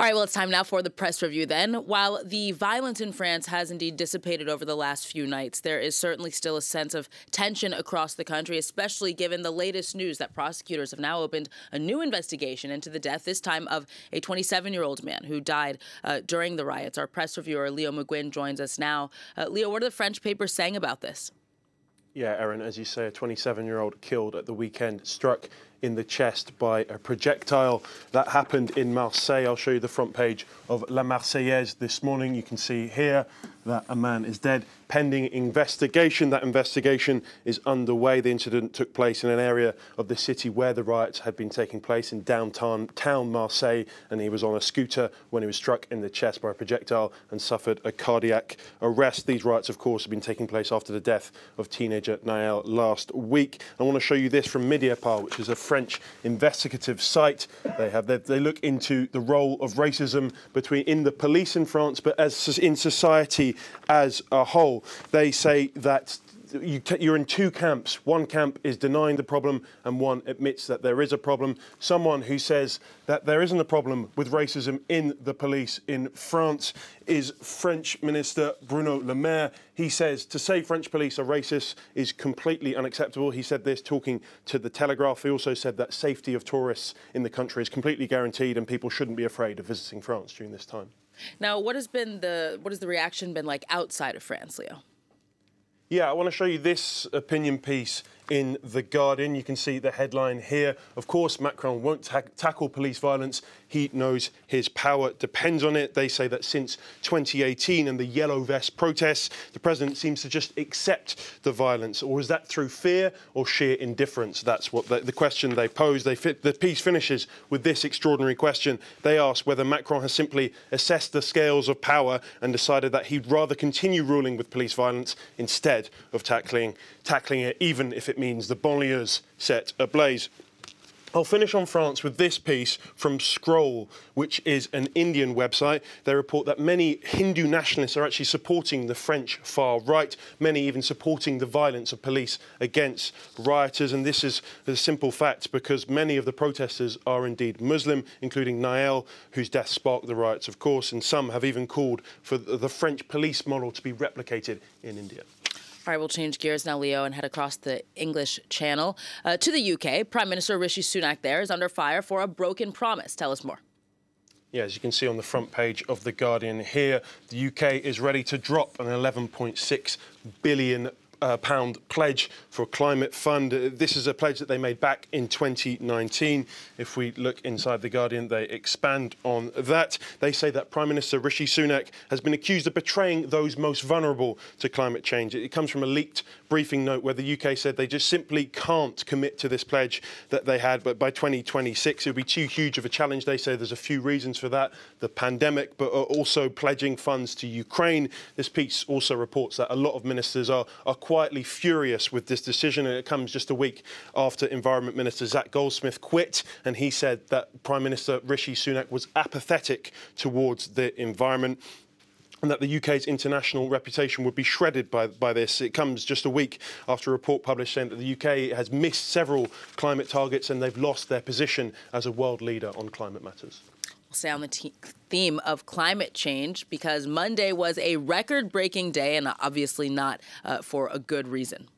All right, well, it's time now for the press review then. While the violence in France has indeed dissipated over the last few nights, there is certainly still a sense of tension across the country, especially given the latest news that prosecutors have now opened a new investigation into the death, this time of a 27 year old man who died uh, during the riots. Our press reviewer, Leo McGuinn, joins us now. Uh, Leo, what are the French papers saying about this? Yeah, Erin, as you say, a 27 year old killed at the weekend, struck in the chest by a projectile. That happened in Marseille. I'll show you the front page of La Marseillaise this morning. You can see here that a man is dead pending investigation. That investigation is underway. The incident took place in an area of the city where the riots had been taking place in downtown town Marseille, and he was on a scooter when he was struck in the chest by a projectile and suffered a cardiac arrest. These riots, of course, have been taking place after the death of teenager Naël last week. I want to show you this from Mediapart, which is a French investigative site. They have they, they look into the role of racism between in the police in France, but as in society as a whole. They say that you are in two camps. One camp is denying the problem, and one admits that there is a problem. Someone who says that there isn't a problem with racism in the police in France is French Minister Bruno Le Maire. He says to say French police are racist is completely unacceptable. He said this talking to the Telegraph. He also said that safety of tourists in the country is completely guaranteed, and people shouldn't be afraid of visiting France during this time. Now, what has been the what has the reaction been like outside of France, Leo? Yeah, I want to show you this opinion piece in The Guardian. You can see the headline here. Of course, Macron won't ta tackle police violence. He knows his power depends on it. They say that since 2018 and the yellow vest protests, the president seems to just accept the violence. Or is that through fear or sheer indifference? That's what the, the question they pose. They fit, the piece finishes with this extraordinary question. They ask whether Macron has simply assessed the scales of power and decided that he'd rather continue ruling with police violence instead of tackling, tackling it, even if it means the banlieues set ablaze. I'll finish on France with this piece from Scroll, which is an Indian website. They report that many Hindu nationalists are actually supporting the French far right, many even supporting the violence of police against rioters. And this is a simple fact because many of the protesters are indeed Muslim, including Naël, whose death sparked the riots, of course. And some have even called for the French police model to be replicated in India. All right, we'll change gears now, Leo, and head across the English Channel uh, to the UK. Prime Minister Rishi Sunak there is under fire for a broken promise. Tell us more. Yeah, as you can see on the front page of The Guardian here, the UK is ready to drop an 11.6 billion pound pledge for a climate fund. Uh, this is a pledge that they made back in 2019. If we look inside The Guardian, they expand on that. They say that Prime Minister Rishi Sunak has been accused of betraying those most vulnerable to climate change. It comes from a leaked briefing note where the UK said they just simply can't commit to this pledge that they had, but by 2026 it would be too huge of a challenge. They say there's a few reasons for that. The pandemic, but also pledging funds to Ukraine. This piece also reports that a lot of ministers are, are quietly furious with this decision, and it comes just a week after Environment Minister Zac Goldsmith quit, and he said that Prime Minister Rishi Sunak was apathetic towards the environment and that the UK's international reputation would be shredded by, by this. It comes just a week after a report published saying that the UK has missed several climate targets and they've lost their position as a world leader on climate matters. Stay on the theme of climate change because Monday was a record breaking day and obviously not uh, for a good reason.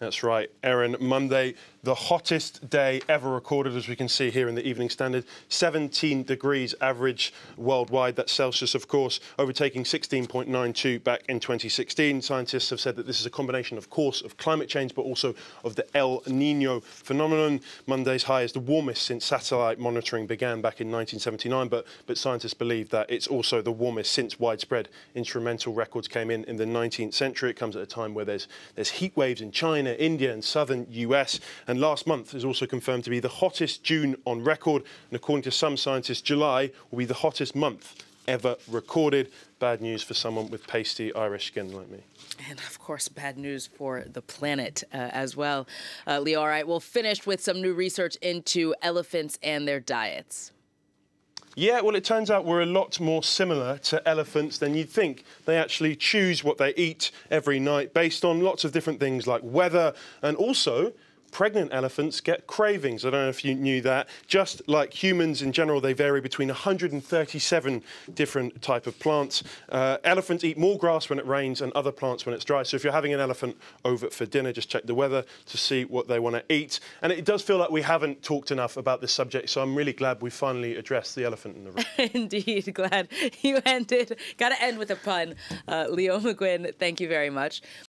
That's right, Erin. Monday the hottest day ever recorded, as we can see here in the Evening Standard. 17 degrees average worldwide. That's Celsius, of course, overtaking 16.92 back in 2016. Scientists have said that this is a combination, of course, of climate change, but also of the El Nino phenomenon. Monday's high is the warmest since satellite monitoring began back in 1979, but, but scientists believe that it's also the warmest since widespread instrumental records came in in the 19th century. It comes at a time where there's, there's heat waves in China, India, and southern US. And last month is also confirmed to be the hottest June on record. And according to some scientists, July will be the hottest month ever recorded. Bad news for someone with pasty Irish skin like me. And of course, bad news for the planet uh, as well. Uh, Leo, all right, we'll finish with some new research into elephants and their diets. Yeah, well, it turns out we're a lot more similar to elephants than you'd think. They actually choose what they eat every night based on lots of different things like weather and also pregnant elephants get cravings. I don't know if you knew that. Just like humans in general, they vary between 137 different type of plants. Uh, elephants eat more grass when it rains and other plants when it's dry. So if you're having an elephant over for dinner, just check the weather to see what they want to eat. And it does feel like we haven't talked enough about this subject, so I'm really glad we finally addressed the elephant in the room. Indeed, glad you ended. Got to end with a pun. Uh, Leo McGuinn, thank you very much.